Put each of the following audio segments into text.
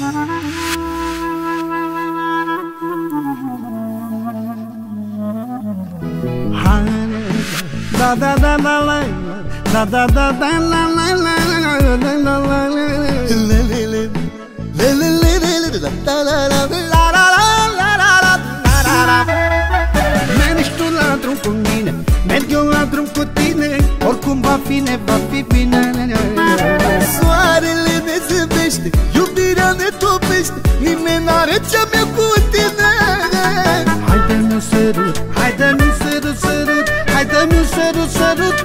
Da da da da la Da da da da la la la la la la la Mergi tu la drum cu mine Merg eu la drum cu tine Oricum va fi, ne va fi bine Soarele ne zâmbește. Iubirea ne topește Nimeni n-are cea mea cu tine. Haide-mi sărut, haide-mi sărut, sărut Haide-mi sărut, sărut,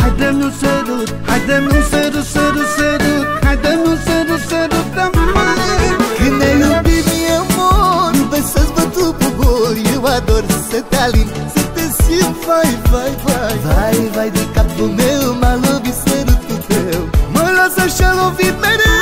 Haide-mi sărut, haide-mi sărut, sărut, sărut Haide-mi sărut, sărut, Când ne iubim eu mor Iubesc să-ți văd trupul gol Eu ador să te alin Să te simt, vai, vai, vai. Vai, vai de lovit mereu.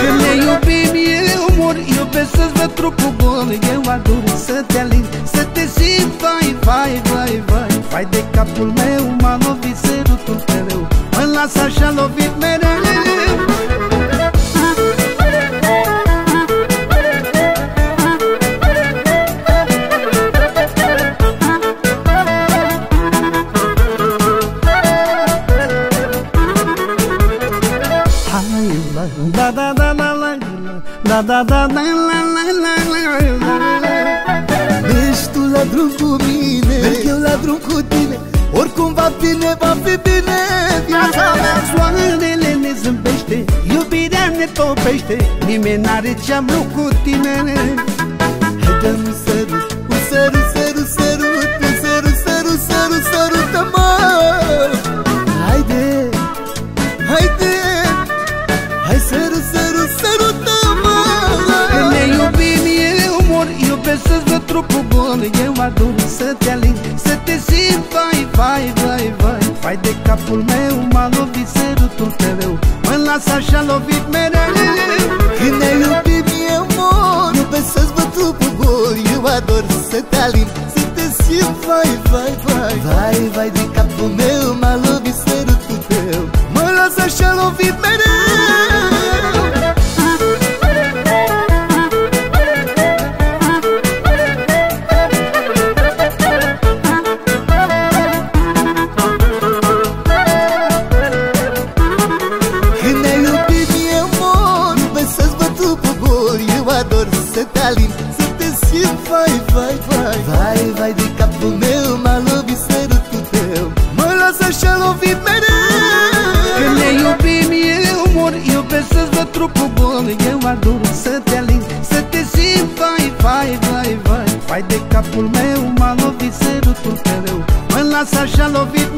Când ne iubim eu mor Iubesc să-ți văd trupul gol Eu ador să te alin Să te simt, vai, vai, vai, vai. Vai de capul meu M-a lovit sărutul tău. Mă las așa lovit mereu topește Nimeni n-are ce-am cu tine. Haide-mi sărut, un sărut, sărut, sărut Un sărut, sărut, sărut, sărută-mă. Haide, haide Hai sărut, sărut, sărută-mă. Când ne iubim eu mor Iubesc să-ți văd trupul gol Eu ador să te alin Să te simt vai, vai, vai, vai. Vai de capul meu M-a lovit sărutul tău. Mă las așa lovit mereu Vai, capul meu M-a lovit sărutul tău Mă las așa lovit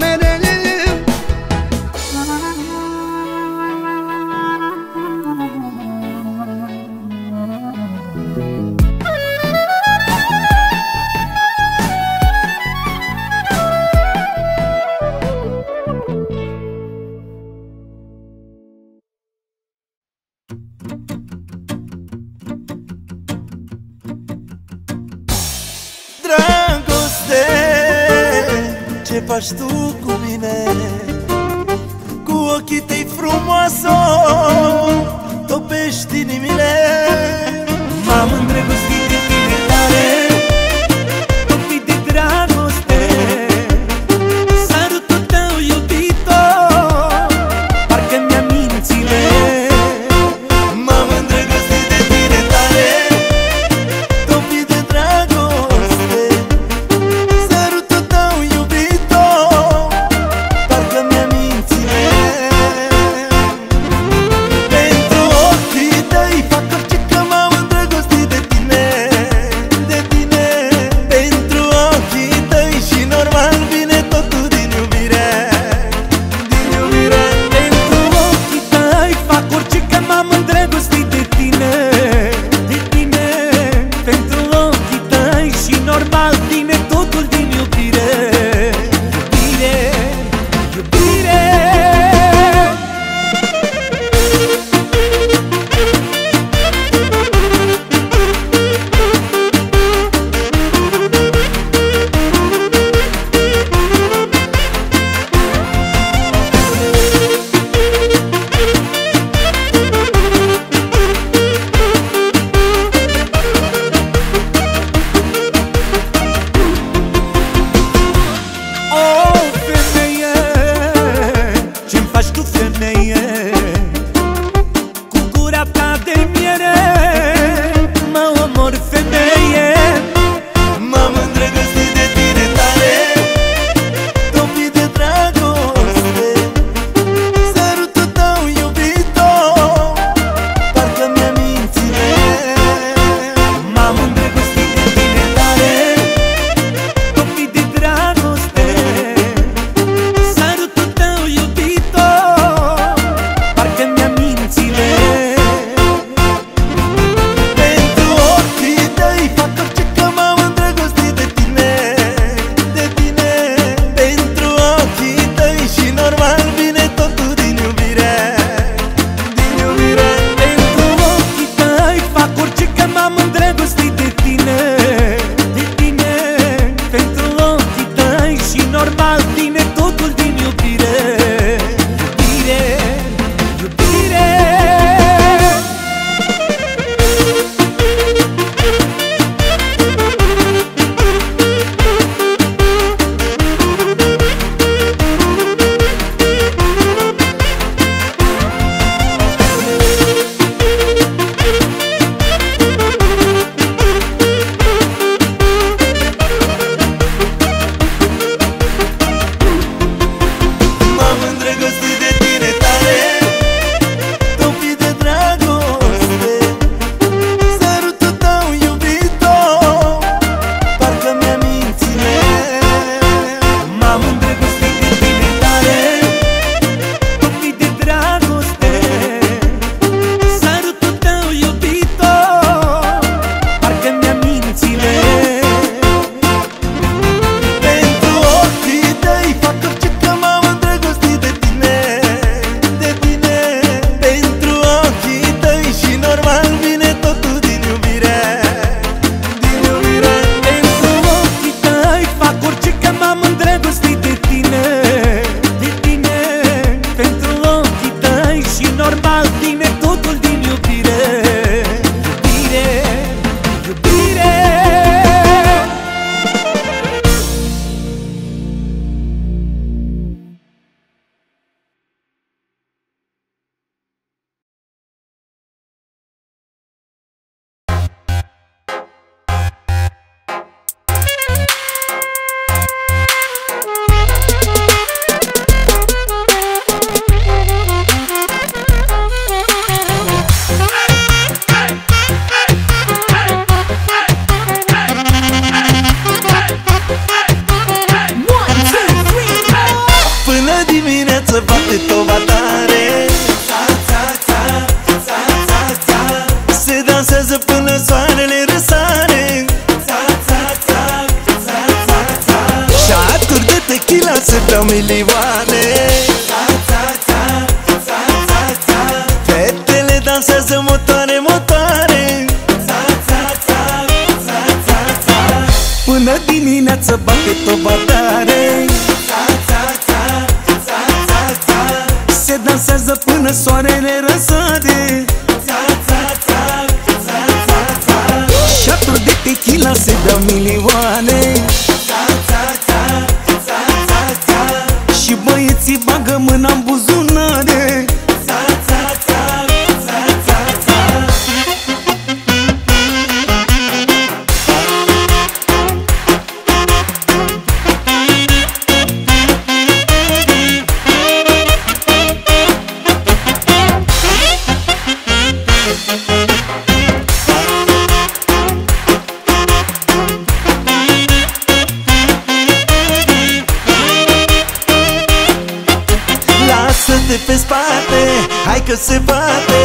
în spate Hai că se poate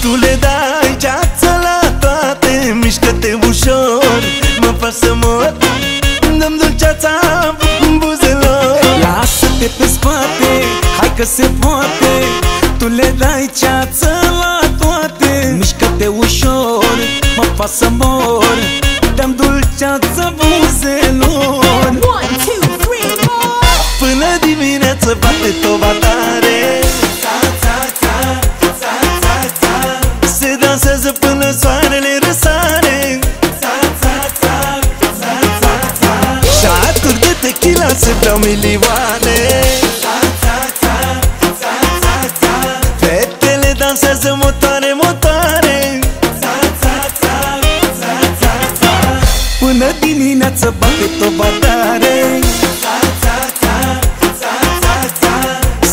Tu le dai ceață la toate Mișcă-te ușor Mă fac să mor Dăm dulceața în buzelor. Lasă-te pe spate Hai că se poate. Tu le dai ceață la toate Mișcă-te ușor Mă fac să mor milioane. Fetele dansează motoare, motoare. Până dimineață bate tot batare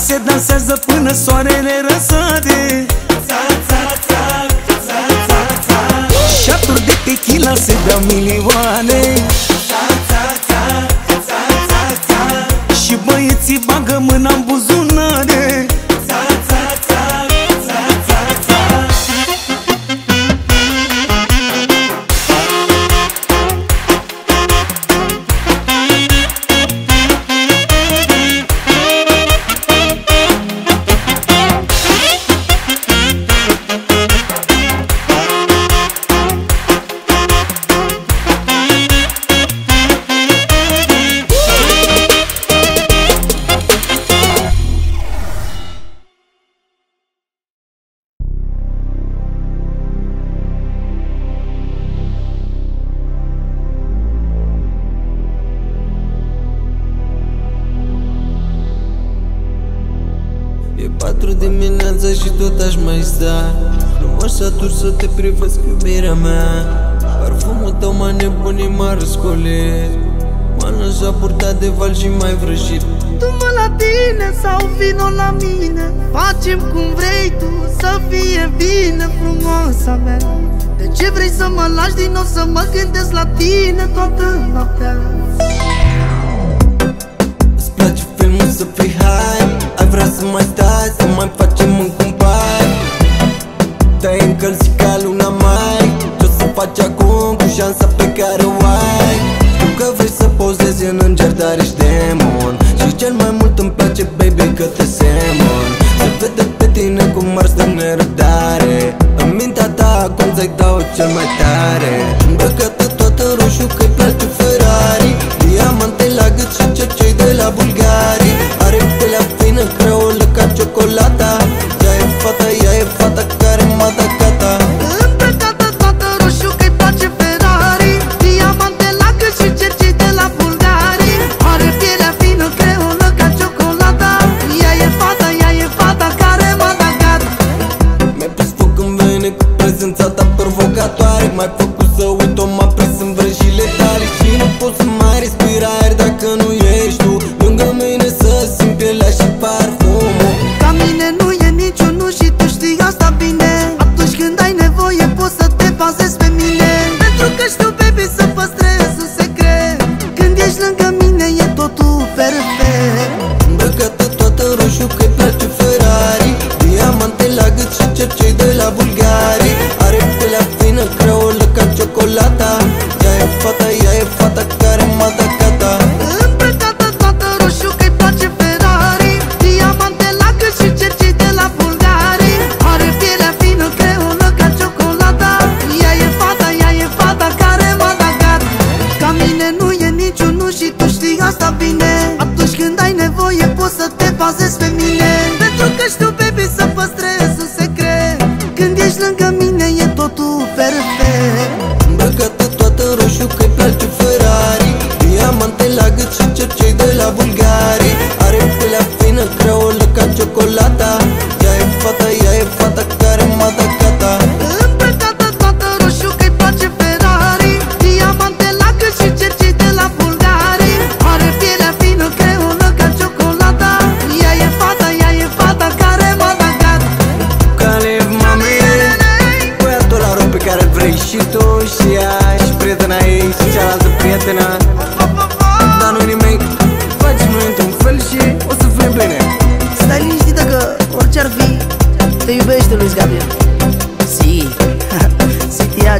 Se dansează până soarele răsare. Șaturi de tequila se beau milioane. Băieții bagă mâna în buzun. facem cum vrei tu Să fie bine frumoasa mea. De ce vrei să mă lași din nou Să mă gândesc la tine toată noaptea?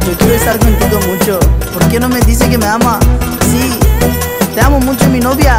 Yo quiero estar contigo mucho. ¿Por qué no me dice que me ama? Sí, te amo mucho, mi novia.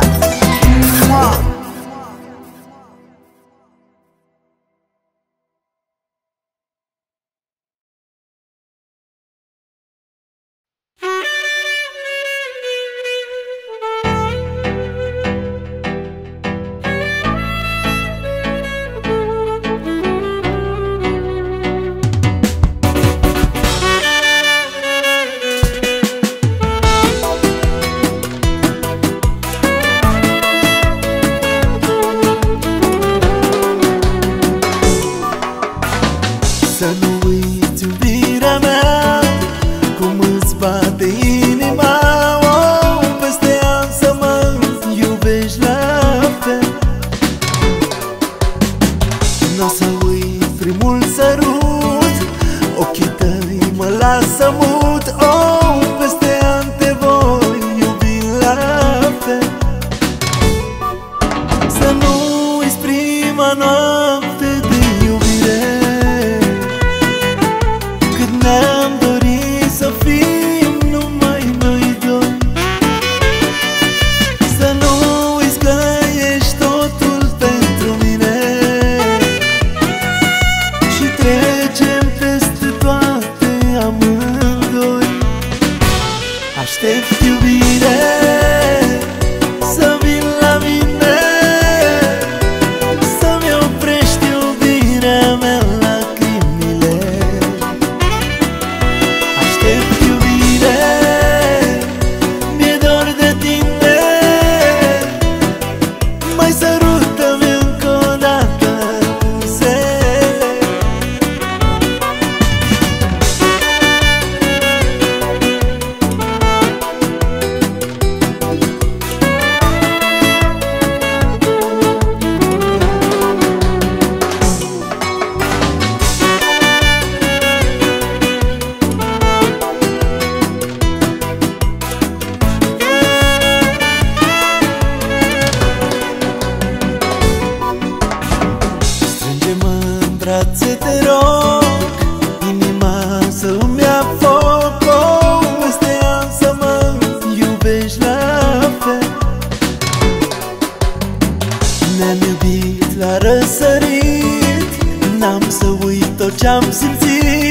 Original Pony area. Sorry del Pushtu, Morgana.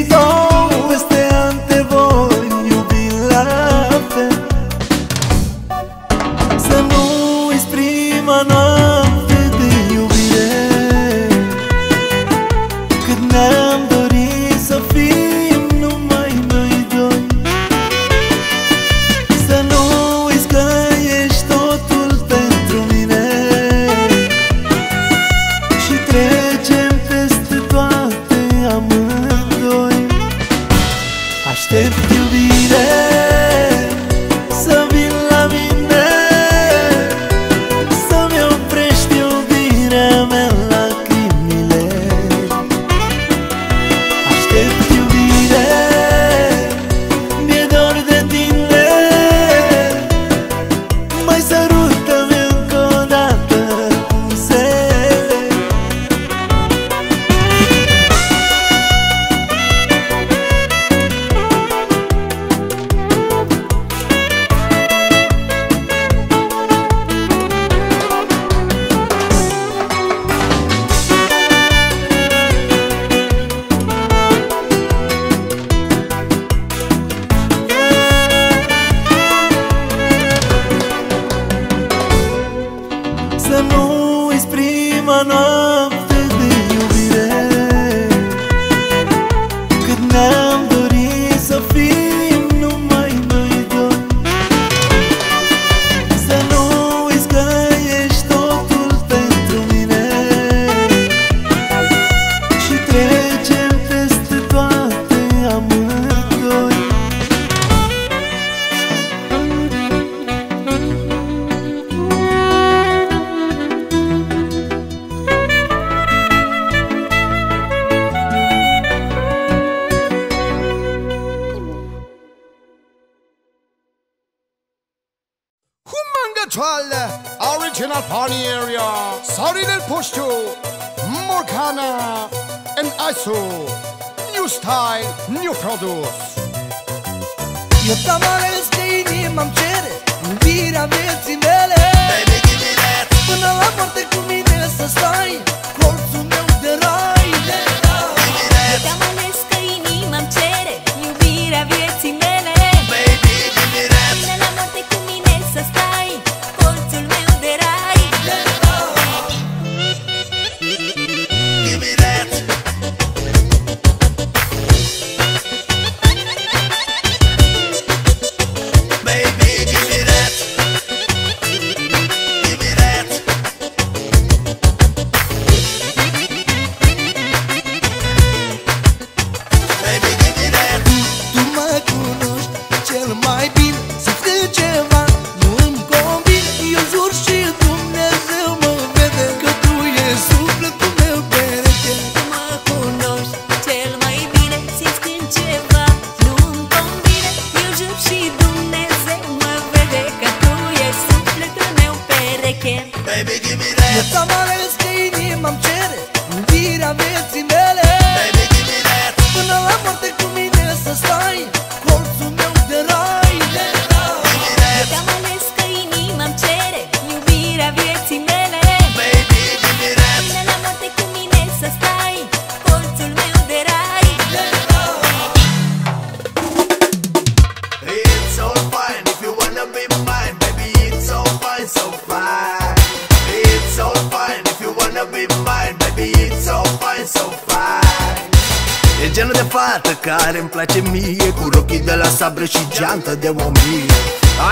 E genul de fată care îmi place mie Cu rochii de la sabre și geantă de o mie.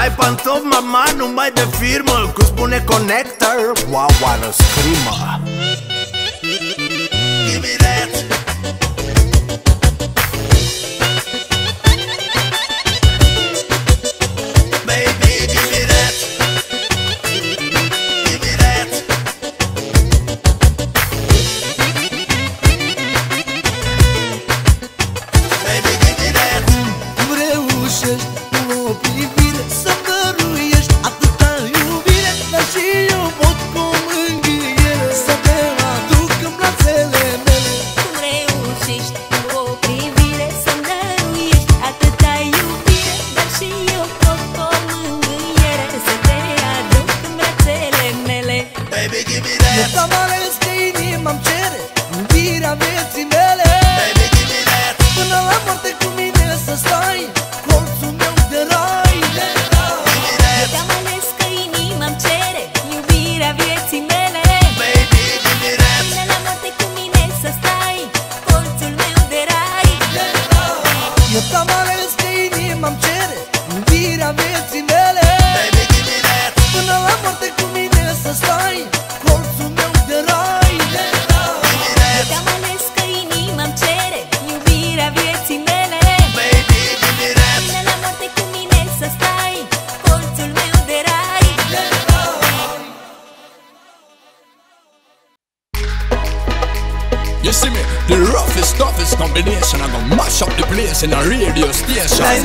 Ai pantof, mama, numai de firmă cu spune connector, wow, what a screamer Give me that. in a radio station.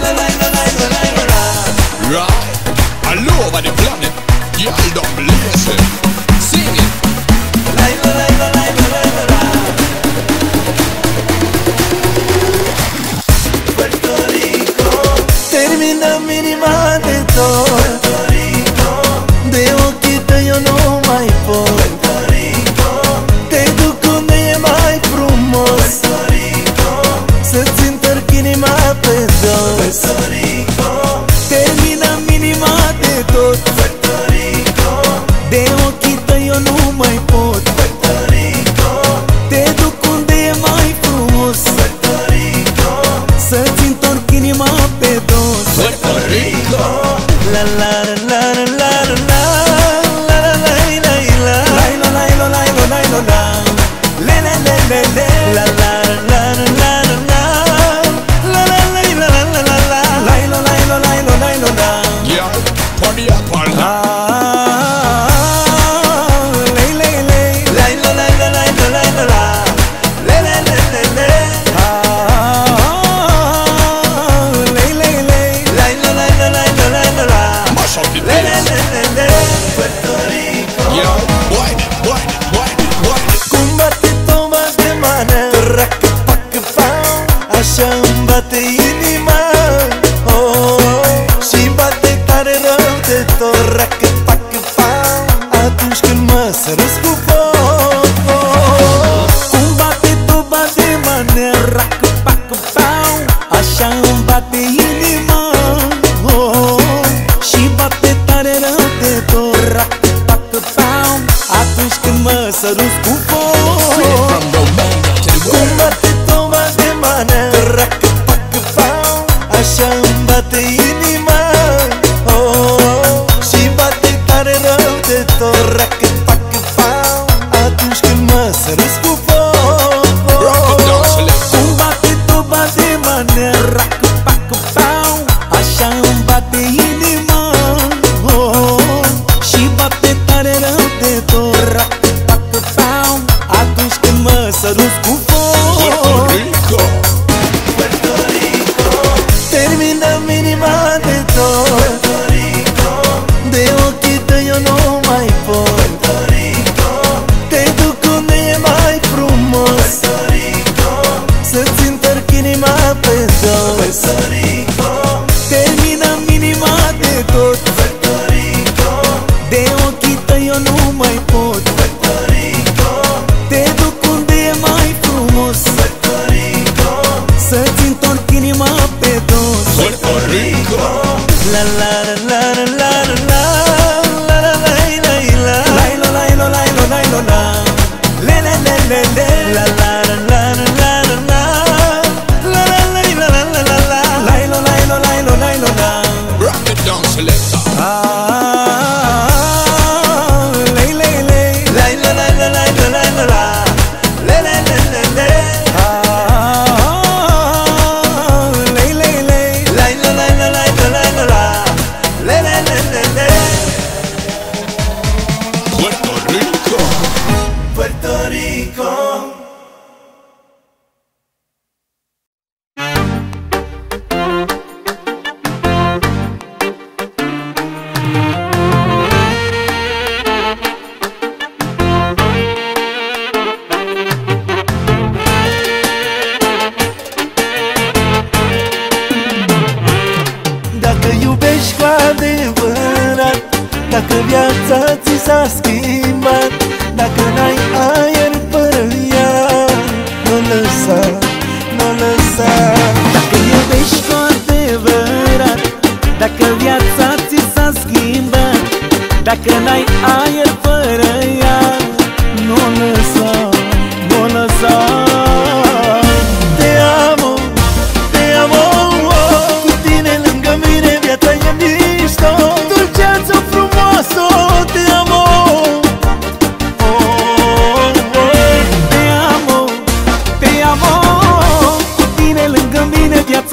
de tot rac, pac, Atunci când mă sărâți cu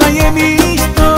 haya visto.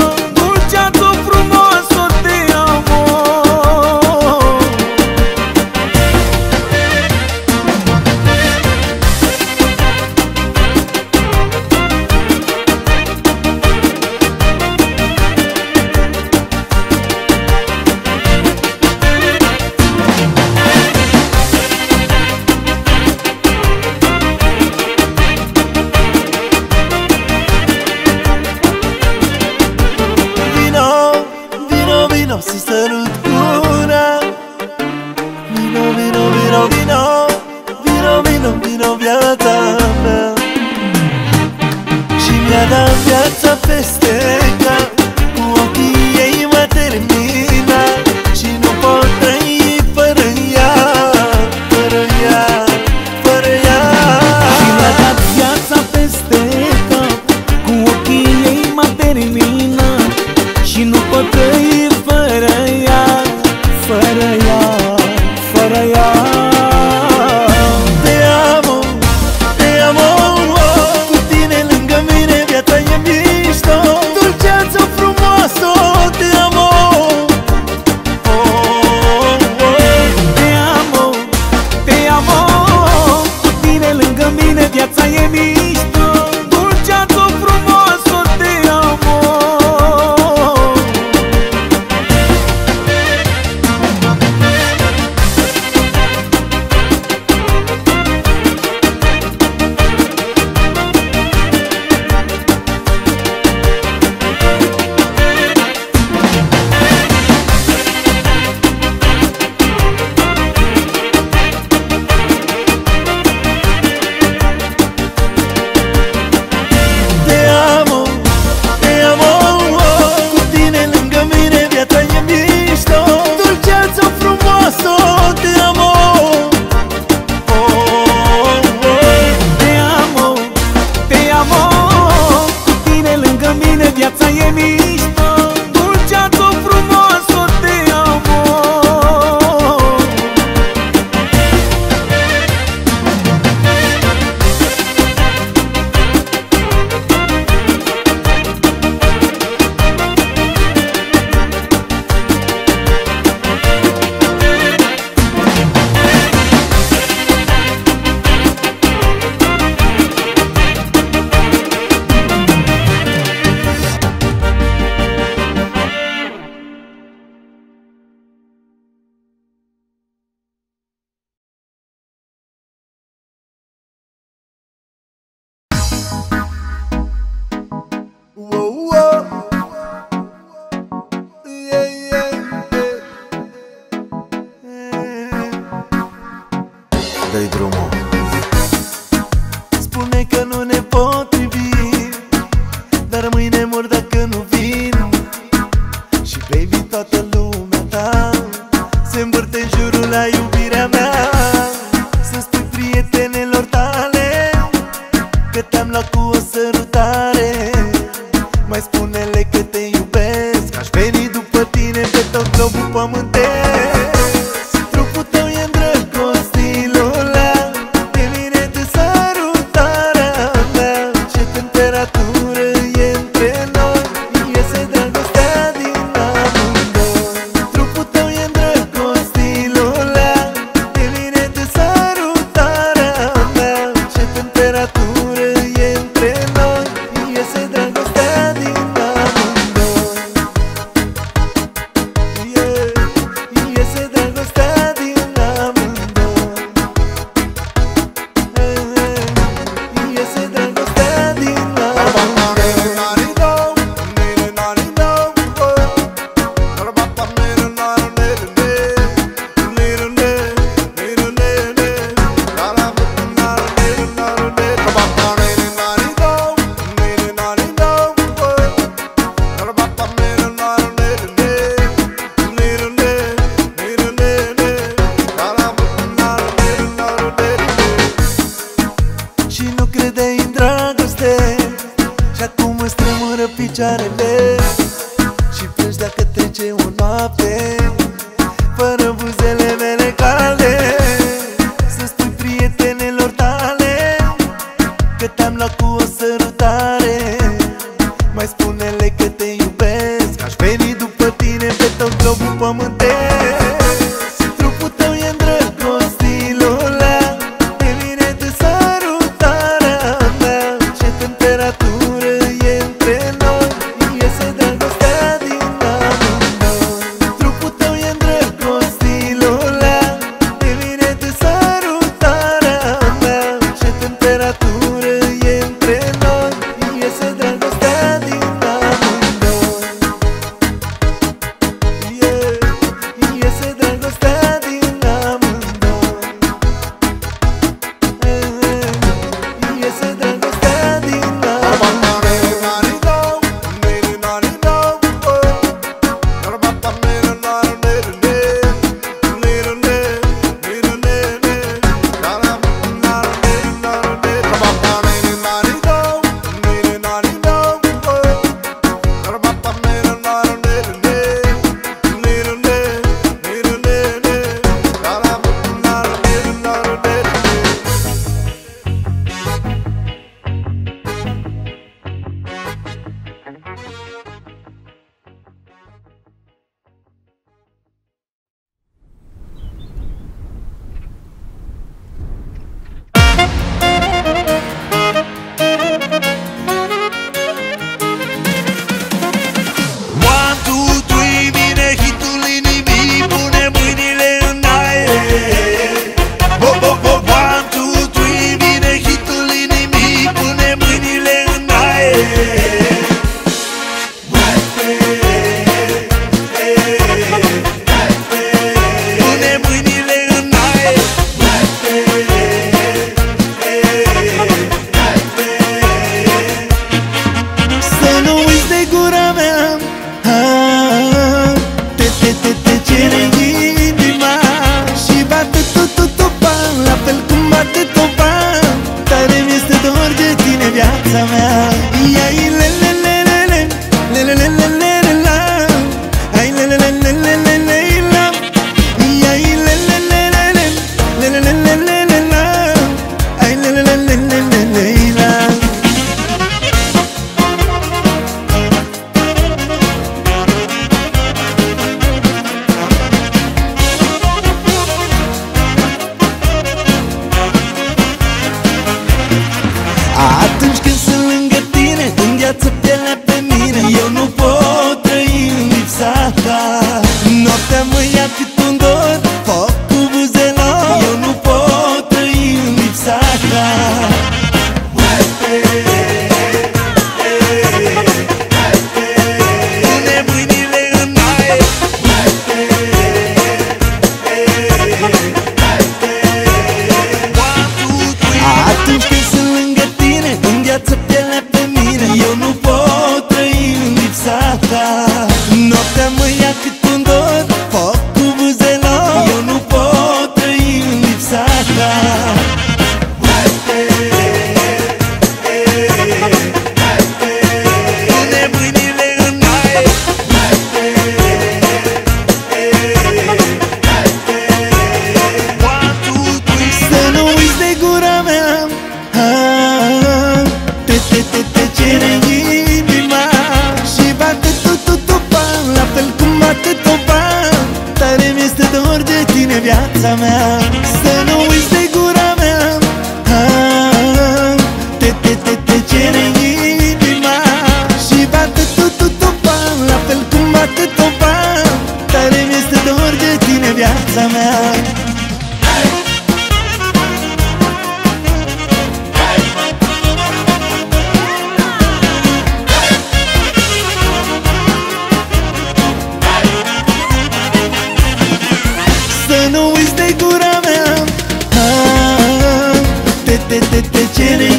de te cere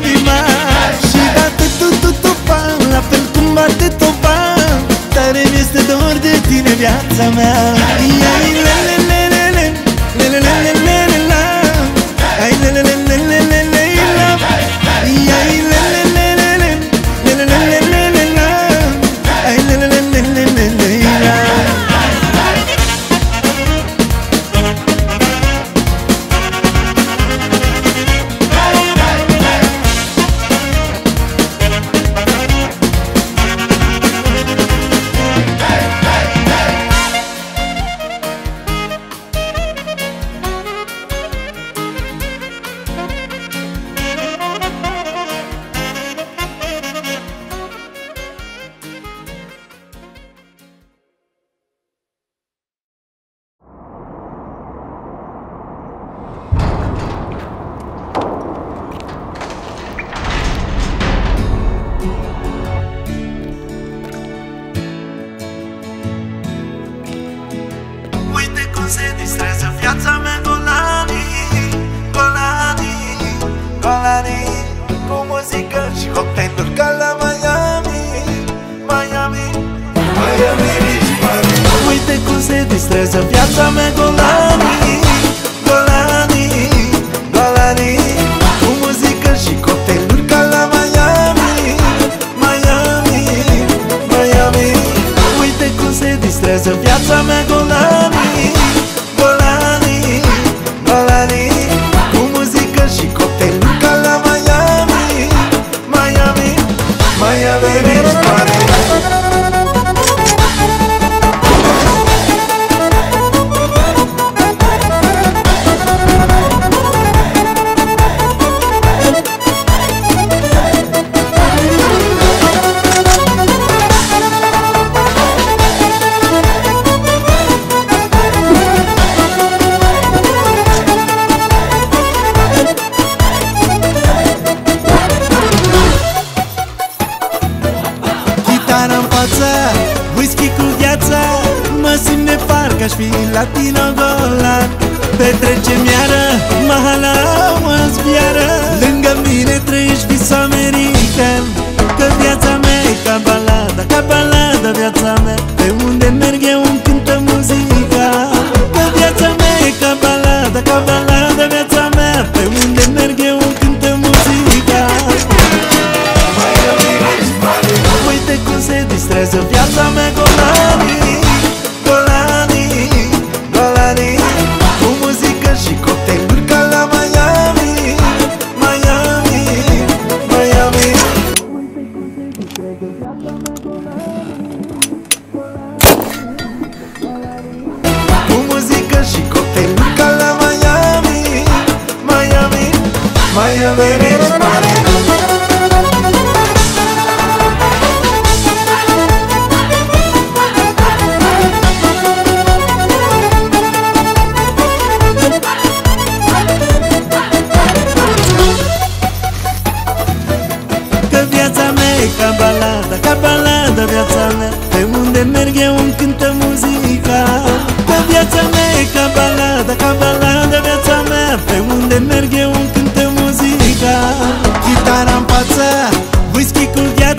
inima. Și dacă tu, tu, topa, la fel cum bate topa dar mi-este dor de tine viața mea. Cum se distrează Viața mea golani, golani, golani. Cu muzică și cocktailuri ca la Miami, Miami, Miami Uite cum se distrează Viața mea golanii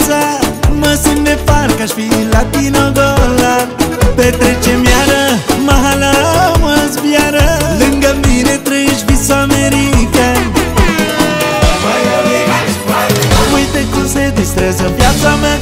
așa Mă simt de parcă aș fi latino dolar. Petrecem iară, mahala mă zbiară. Lângă mine trăiești visul american. Uite cum se distrează viața mea